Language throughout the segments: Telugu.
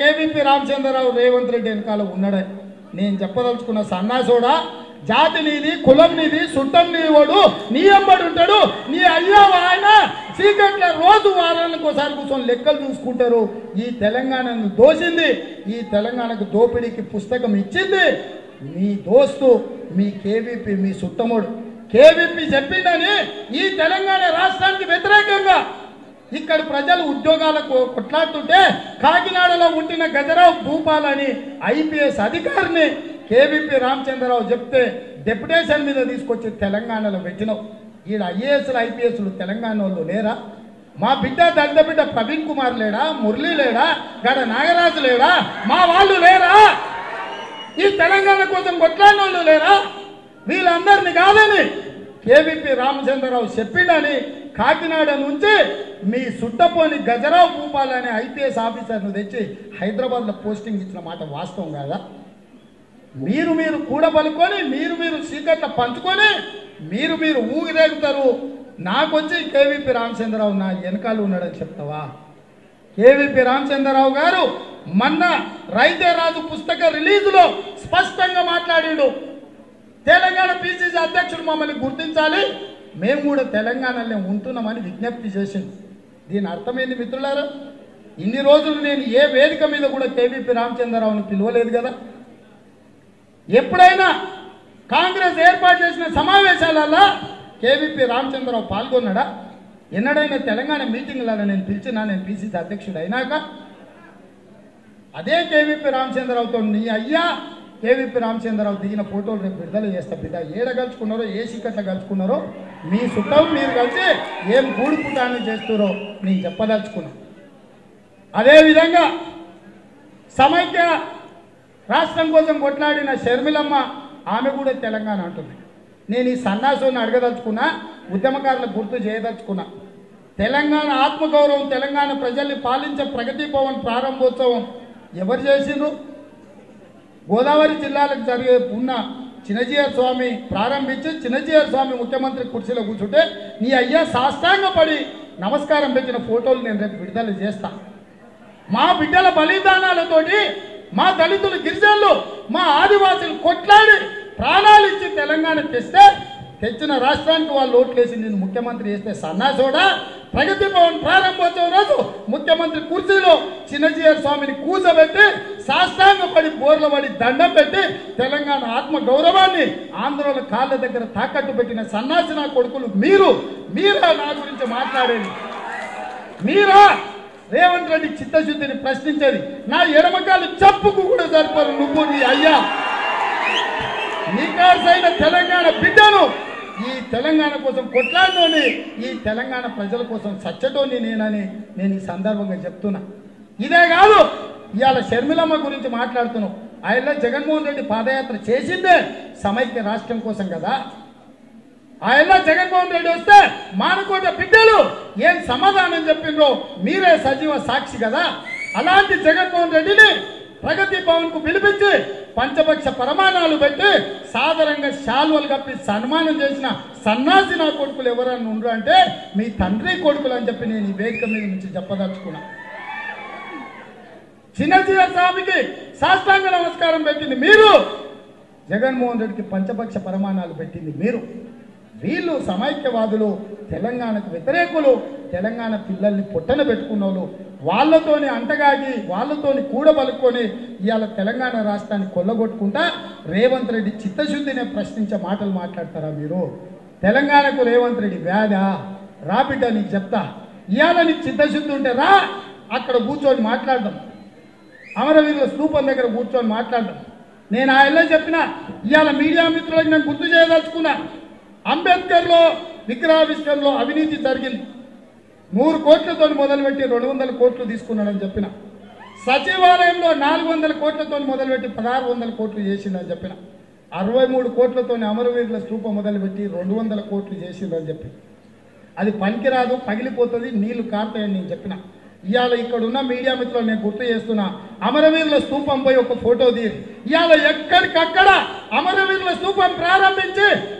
కేవీపీ రామచంద్రరావు రేవంత్ రెడ్డి వెనకాల ఉన్నాడే. నేను చెప్పదలుచుకున్న సన్నాసోడా జాతి నీది కులం నీది సుట్టం నీవాడు నీ అమ్మడు ఉంటాడు నీ అయ్యా ఆయన? సీక్రెట్ల రోజు వారానికి ఒకసారి కూర్చొని లెక్కలు చూసుకుంటారు. ఈ తెలంగాణను దోసింది ఈ తెలంగాణకు దోపిడీకి పుస్తకం ఇచ్చింది. మీ దోస్తు మీ కేవీపీ మీ సుట్టముడు. కేవీపీ చెప్పిందని ఈ తెలంగాణ రాష్ట్రానికి వ్యతిరేకంగా ఇక్కడ ప్రజలు ఉద్యోగాలకు కొట్లాడుతుంటే కాకినాడలో ఉండిన గజరావు భూపాల్ అని ఐపీఎస్ అధికారిని కేవీపీ రామచంద్రరావు చెప్తే డెప్యుటేషన్ మీద తీసుకొచ్చి తెలంగాణలో పెట్టినావు. ఈడ ఐఏఎస్లు ఐపీఎస్లు తెలంగాణ వాళ్ళు లేరా? మా బిడ్డ దగ్గర బిడ్డ ప్రవీణ్ కుమార్ లేడా? మురళీ లేడా? గడ నాగరాజు లేడా? మా వాళ్ళు లేరా? ఈ తెలంగాణ కోసం కొట్లాడిన వాళ్ళు లేరా? వీళ్ళందరినీ కాదని కేవీపీ రామచంద్రరావు చెప్పిండని కాకినాడ నుంచి మీ సుట్టపోని గజరావు భూపాల్ అనే ఐపీఎస్ ఆఫీసర్ను తెచ్చి హైదరాబాద్లో పోస్టింగ్ ఇచ్చిన మాట వాస్తవం కాదా? మీరు మీరు కూడబలుకొని మీరు మీరు సీకట్ల పంచుకొని మీరు మీరు ఊగిరేగుతారు నాకొచ్చి కేవీపీ రామచంద్రరావు నా వెనకాల ఉన్నాడని చెప్తావా? కేవీపీ రామచంద్రరావు గారు మొన్న రైతే రాజు పుస్తక రిలీజులో స్పష్టంగా మాట్లాడాడు. తెలంగాణ పీసీసీ అధ్యక్షుడు మమ్మల్ని గుర్తించాలి. మేము కూడా తెలంగాణలో ఉంటున్నామని విజ్ఞప్తి చేసింది. దీని అర్థమైంది మిత్రులారా? ఇన్ని రోజులు నేను ఏ వేదిక మీద కూడా కేవీపీ రామచంద్రరావుని పిలవలేదు కదా? ఎప్పుడైనా కాంగ్రెస్ ఏర్పాటు చేసిన సమావేశాలలో కేవీపీ రామచంద్రరావు పాల్గొన్నాడా? ఎన్నడైనా తెలంగాణ మీటింగ్లలో నేను పిలిచినా నేను పిసిసి అధ్యక్షుడు అయినాక అదే కేవీపీ రామచంద్రరావుతో నీ అయ్యా కేవీపీ రామచంద్రరావు దిగిన ఫోటోలు రేపు విడుదల చేస్తా బిడ్డ. ఏడ కలుసుకున్నారో ఏ సీకట్ల కలుసుకున్నారో మీ చుట్టం మీరు కలిసి ఏం గూడుపుటాన్ని చేస్తున్నారో నేను చెప్పదలుచుకున్నా. అదేవిధంగా సమైక్య రాష్ట్రం కోసం కొట్లాడిన షర్మిలమ్మ ఆమె కూడా తెలంగాణ అంటుంది. నేను ఈ సన్నాసుని అడగదలుచుకున్నా ఉద్యమకారులకు గుర్తు చేయదలుచుకున్నా. తెలంగాణ ఆత్మగౌరవం తెలంగాణ ప్రజల్ని పాలించే ప్రగతి భవన్ ప్రారంభోత్సవం ఎవరు చేసిండ్రు? గోదావరి జిల్లాలకు జరిగే ఉన్న చిన్నజీయర్ స్వామి ప్రారంభించి చిన్నజీయర్ స్వామి ముఖ్యమంత్రి కుర్చీలో కూర్చుంటే నీ అయ్యా సాష్టాంగపడి నమస్కారం పెట్టిన ఫోటోలు నేను రేపు విడుదల చేస్తా. మా బిడ్డల బలిదానాలతోటి మా దళితులు గిరిజనులు మా ఆదివాసులు కొట్లాడి ప్రాణాలు ఇచ్చి తెలంగాణ తెస్తే తెచ్చిన రాష్ట్రానికి వాళ్ళు ఓట్లేసి నేను ముఖ్యమంత్రి చేస్తే సన్నాసోడా? ప్రగతి భవన్ ప్రారంభోత్సవం రోజు ముఖ్యమంత్రి కుర్చీలో చిన్నజీయర్ స్వామిని కూర్చోబెట్టి సాష్టాంగపడి బోర్ల పడి దండం పెట్టి తెలంగాణ ఆత్మ గౌరవాన్ని ఆంధ్రుల కాళ్ళ దగ్గర తాకట్టు పెట్టిన సన్నాసి నా కొడుకులు మీరు మీరా నా గురించి మాట్లాడేది? మీరా? రేవంత్ రెడ్డి చిత్తశుద్ధిని ప్రశ్నించేది. నా ఎడమకాలు చెప్పుకు కూడా సరిపరు నువ్వు నీ అయ్యా. నీకాసైన తెలంగాణ బిడ్డను ఈ తెలంగాణ కోసం కొట్లాడినోని ఈ తెలంగాణ ప్రజల కోసం సచ్చటోని నేనని నేను ఈ సందర్భంగా చెప్తున్నా. ఇదే కాదు ఇవాళ షర్మిలమ్మ గురించి మాట్లాడుతున్నాం. ఆయన జగన్మోహన్ రెడ్డి పాదయాత్ర చేసిందే సమైక్య రాష్ట్రం కోసం కదా. ఆయన జగన్మోహన్ రెడ్డి వస్తే మానకోట బిడ్డలు ఏం సమాధానం చెప్పిండ్రో మీరే సజీవ సాక్షి కదా. అలాంటి జగన్మోహన్ రెడ్డిని ప్రగతి భవన్కు పిలిపించి పంచపక్ష ప్రమాణాలు పెట్టి సాధారణంగా శాల్వలు కప్పి సన్మానం చేసిన సన్నాసి నా కొడుకులు ఎవరన్నా ఉండరు అంటే మీ తండ్రి కొడుకులు అని చెప్పి నేను ఈ వేదిక మీద నుంచి చెప్పదలుచుకున్నా. చిన్నజీవ స్వామికి సాష్టాంగ నమస్కారం పెట్టింది మీరు. జగన్మోహన్ రెడ్డికి పంచపక్ష ప్రమాణాలు పెట్టింది మీరు. వీళ్ళు సమైక్యవాదులు తెలంగాణకు వ్యతిరేకులు తెలంగాణ పిల్లల్ని పొట్టన పెట్టుకున్నోళ్ళు వాళ్ళతోని అంటగాగి వాళ్ళతోని కూడబలుకొని ఇవాళ తెలంగాణ రాష్ట్రాన్ని కొల్లగొట్టుకుంటా రేవంత్ రెడ్డి చిత్తశుద్ధిని ప్రశ్నించే మాటలు మాట్లాడతారా మీరు? తెలంగాణకు రేవంత్ రెడ్డి వ్యాధా? రా బిడ్డ నీకు చెప్తా. ఇవాళ నీకు చిత్తశుద్ధి ఉంటే రా అక్కడ కూర్చొని మాట్లాడదాం. అమరవీరుల స్థూపం దగ్గర కూర్చొని మాట్లాడదాం. నేను ఆయన చెప్పిన ఇవాళ మీడియా మిత్రులకు నేను గుర్తు చేయదలుచుకున్నా. అంబేద్కర్లో విగ్రహావిష్కరణలో అవినీతి జరిగింది. నూరు కోట్లతో మొదలుపెట్టి రెండు వందల కోట్లు తీసుకున్నాడని చెప్పిన. సచివాలయంలో నాలుగు వందల కోట్లతో మొదలుపెట్టి పదహారు వందల కోట్లు చేసిందని చెప్పిన. అరవై మూడు కోట్లతో అమరవీరుల స్థూపం మొదలుపెట్టి రెండు వందల కోట్లు చేసిందని చెప్పి అది పనికిరాదు పగిలిపోతుంది నీళ్ళు కారుతాయని నేను చెప్పిన. ఇవాళ ఇక్కడ ఉన్న మీడియా మిత్రులు నేను గుర్తు చేస్తున్నా అమరవీరుల స్థూపం పోయి ఒక ఫోటో తీరు. ఇవాళ ఎక్కడికక్కడ అమరవీరుల స్థూపం ప్రారంభించి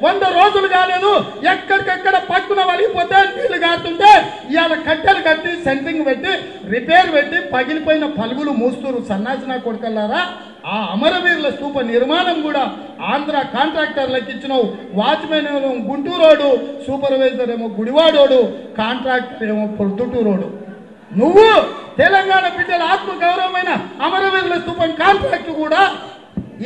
వంద రోజులు కాలేదు. ఎక్కడికెక్కడ పక్కన వలిగిపోతే నీళ్ళు కారుతుంటే ఇవాళ కట్టెలు కట్టి సెంట్రింగ్ పెట్టి రిపేర్ పెట్టి పగిలిపోయిన పలుగులు మూస్తూరు సన్నాసిన కొడుకల్లారా. ఆ అమరవీరుల స్థూప నిర్మాణం కూడా ఆంధ్ర కాంట్రాక్టర్లకు ఇచ్చినావు. వాచ్మెన్ ఏమో గుంటూరోడు సూపర్వైజర్ ఏమో గుడివాడోడు కాంట్రాక్టర్ ఏమో పొద్దుటూరోడు. నువ్వు తెలంగాణ బిడ్డల ఆత్మగౌరవమైన అమరవీరుల స్థూపం కాంట్రాక్ట్ కూడా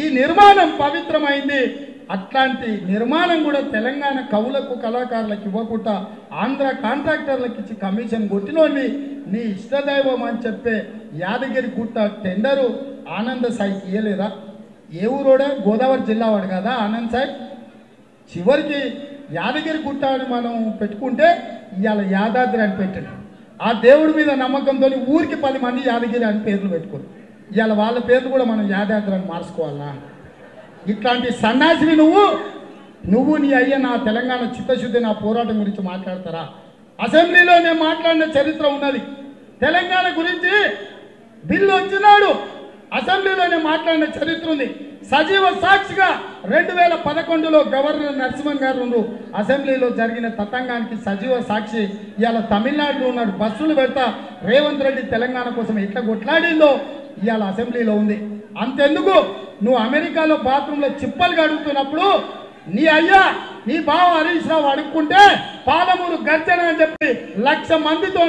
ఈ నిర్మాణం పవిత్రమైంది. అట్లాంటి నిర్మాణం కూడా తెలంగాణ కవులకు కళాకారులకు ఇవ్వకుండా ఆంధ్ర కాంట్రాక్టర్లకు ఇచ్చి కమిషన్ కొట్టినోని నీ ఇష్టదైవం అని చెప్పే యాదగిరి గుట్ట టెండరు ఆనంద సాయికి ఇయ్యలేదా? ఏ ఊరోడే? గోదావరి జిల్లా వాడు కదా ఆనంద్ సాయి? చివరికి యాదగిరి గుట్ట అని మనం పెట్టుకుంటే ఇవాళ యాదాద్రి అని పెట్టాడు ఆ దేవుడి మీద నమ్మకంతో ఊరికి పది మంది యాదగిరి అని పేర్లు పెట్టుకోరు ఇవాళ వాళ్ళ పేర్లు కూడా మనం యాదాద్రి అని మార్చుకోవాలా? ఇట్లాంటి సన్నాసివి నువ్వు నువ్వు నీ అయ్య నా తెలంగాణ చిత్తశుద్ధి నా పోరాటం గురించి మాట్లాడతారా? అసెంబ్లీలో నేను మాట్లాడిన చరిత్ర ఉన్నది. తెలంగాణ గురించి బిల్లు వచ్చినాడు. అసెంబ్లీలోనే మాట్లాడిన చరిత్ర ఉంది. సజీవ సాక్షిగా రెండు వేల పదకొండులో గవర్నర్ నరసింహన్ గారు ఉండు అసెంబ్లీలో జరిగిన తతంగానికి సజీవ సాక్షి. ఇవాళ తమిళనాడులో ఉన్నాడు. బస్సులు పెడతా రేవంత్ రెడ్డి తెలంగాణ కోసం ఎట్లా కొట్లాడిందో ఇవాళ అసెంబ్లీలో ఉంది. అంతెందుకు? నువ్వు అమెరికాలో బాత్రూంలో చిప్పలు కడుగుతున్నప్పుడు నీ అయ్యా నీ బావ హరీష్ రావు అడుక్కుంటే పాలమూరు గర్జన అని చెప్పి లక్ష మందితో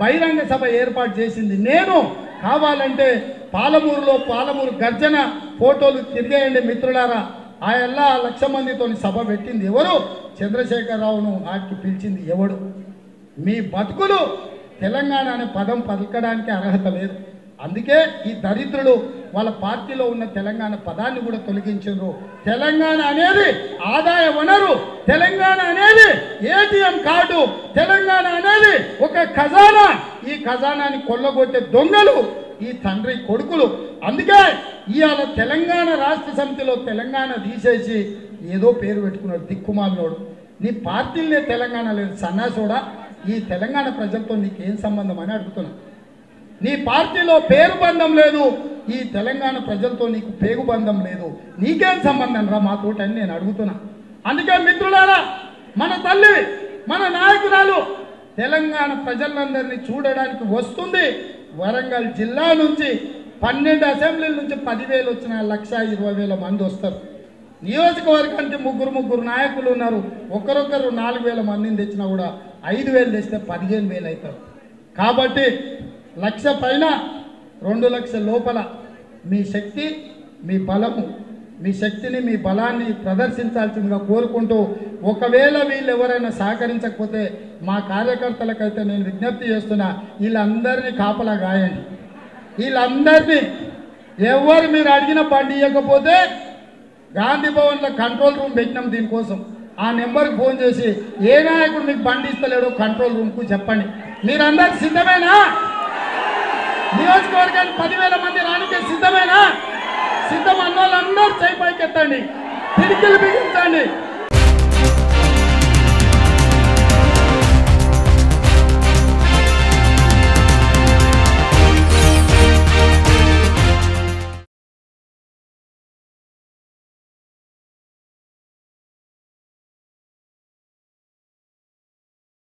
బహిరంగ సభ ఏర్పాటు చేసింది. నేను కావాలంటే పాలమూరులో పాలమూరు గర్జన ఫోటోలు తిరిగేయండి మిత్రులారా. ఆ ఎల్లా లక్ష మందితో సభ పెట్టింది ఎవరు? చంద్రశేఖరరావును ఆటికి పిలిచింది ఎవడు? మీ బతుకులు తెలంగాణ అనే పదం పలకడానికి అర్హత లేదు. అందుకే ఈ దరిద్రులు వాళ్ళ పార్టీలో ఉన్న తెలంగాణ పదాన్ని కూడా తొలగించారు. తెలంగాణ అనేది ఆదాయ వనరు. తెలంగాణ అనేది ఏటీఎం కార్డు. తెలంగాణ అనేది ఒక ఖజానా. ఈ ఖజానాని కొల్లగొట్టే దొంగలు ఈ తండ్రి కొడుకులు. అందుకే ఇవాళ తెలంగాణ రాష్ట్ర సమితిలో తెలంగాణ తీసేసి ఏదో పేరు పెట్టుకున్నాడు దిక్కుమాలినోడు. నీ పార్టీలనే తెలంగాణ లేదు సన్నాసోడా? ఈ తెలంగాణ ప్రజలతో నీకేం సంబంధం అని అడుగుతున్నా. నీ పార్టీలో పేరు బంధం లేదు. ఈ తెలంగాణ ప్రజలతో నీకు పేగు బంధం లేదు. నీకేం సంబంధం రా మాతోటి అని నేను అడుగుతున్నా. అందుకే మిత్రులారా మన తల్లి మన నాయకురాలు తెలంగాణ ప్రజలందరినీ చూడడానికి వస్తుంది. వరంగల్ జిల్లా నుంచి పన్నెండు అసెంబ్లీల నుంచి పదివేలు వచ్చిన లక్ష ఇరవై వేల మంది వస్తారు. నియోజకవర్గానికి ముగ్గురు ముగ్గురు నాయకులు ఉన్నారు. ఒకరొకరు నాలుగు వేల మందిని తెచ్చినా కూడా ఐదు వేలు తెస్తే పదిహేను వేలు అవుతారు. కాబట్టి లక్ష పైన రెండు లక్షల లోపల మీ శక్తి మీ బలము మీ శక్తిని మీ బలాన్ని ప్రదర్శించాల్సిందిగా కోరుకుంటూ ఒకవేళ వీళ్ళు ఎవరైనా సహకరించకపోతే మా కార్యకర్తలకైతే నేను విజ్ఞప్తి చేస్తున్నా వీళ్ళందరినీ కాపలా గాయండి. వీళ్ళందరినీ ఎవరు మీరు అడిగిన బండి ఇవ్వకపోతే గాంధీ భవన్లో కంట్రోల్ రూమ్ పెట్టినాం దీనికోసం. ఆ నెంబర్కి ఫోన్ చేసి ఏ నాయకుడు మీకు బండి ఇస్తలేడో కంట్రోల్ రూమ్కు చెప్పండి. మీరందరు సిద్ధమేనా? నియోజకవర్గానికి పదివేల మంది రానికే సిద్ధమేనా? సిద్ధం అన్నోళ్ళందరూ చేయి పైకెత్తండి. పిడికిలు బిగించండి.